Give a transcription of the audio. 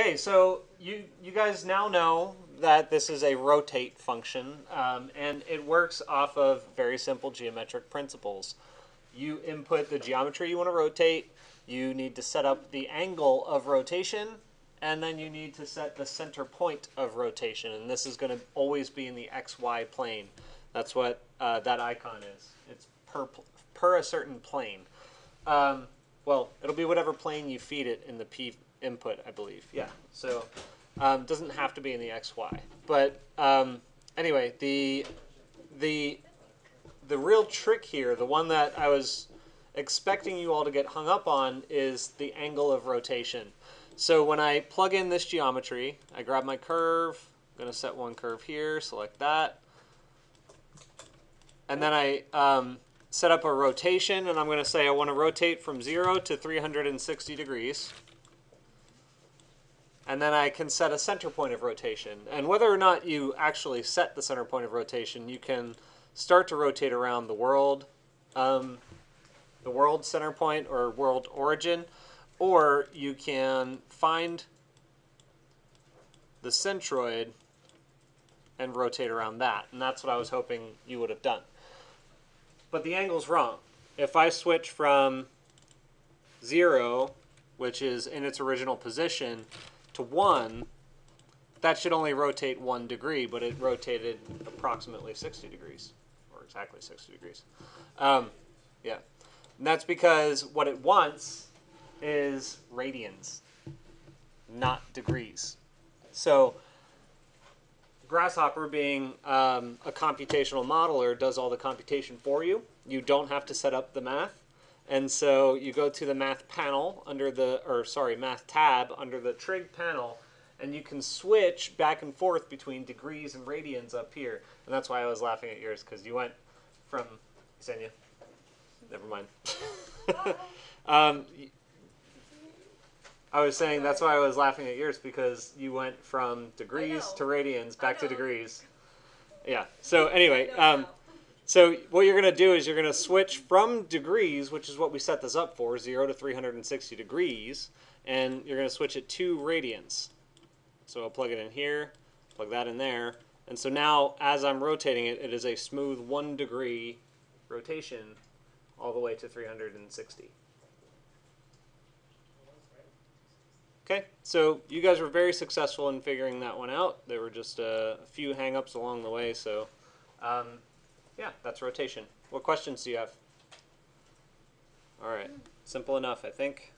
Okay, so you you guys now know that this is a rotate function, um, and it works off of very simple geometric principles. You input the geometry you want to rotate. You need to set up the angle of rotation, and then you need to set the center point of rotation. And this is going to always be in the xy plane. That's what uh, that icon is. It's per per a certain plane. Um, well, it'll be whatever plane you feed it in the p input, I believe. Yeah. So um, doesn't have to be in the xy. But um, anyway, the the the real trick here, the one that I was expecting you all to get hung up on, is the angle of rotation. So when I plug in this geometry, I grab my curve. I'm going to set one curve here. Select that. And then I um, set up a rotation, and I'm going to say I want to rotate from 0 to 360 degrees. And then I can set a center point of rotation. And whether or not you actually set the center point of rotation, you can start to rotate around the world, um, the world center point or world origin, or you can find the centroid and rotate around that. And that's what I was hoping you would have done. But the angle's wrong. If I switch from zero, which is in its original position, to one, that should only rotate one degree, but it rotated approximately 60 degrees, or exactly 60 degrees. Um, yeah. And that's because what it wants is radians, not degrees. So Grasshopper, being um, a computational modeler, does all the computation for you. You don't have to set up the math. And so you go to the math panel under the, or sorry, math tab under the trig panel, and you can switch back and forth between degrees and radians up here. And that's why I was laughing at yours, because you went from, Ksenia, never mind. um, I was saying that's why I was laughing at yours because you went from degrees to radians back to degrees. Yeah. So anyway, um, so what you're going to do is you're going to switch from degrees, which is what we set this up for, 0 to 360 degrees, and you're going to switch it to radians. So I'll plug it in here, plug that in there, and so now as I'm rotating it, it is a smooth one degree rotation all the way to 360. Okay, so you guys were very successful in figuring that one out. There were just a, a few hangups along the way, so um, yeah, that's rotation. What questions do you have? All right, simple enough, I think.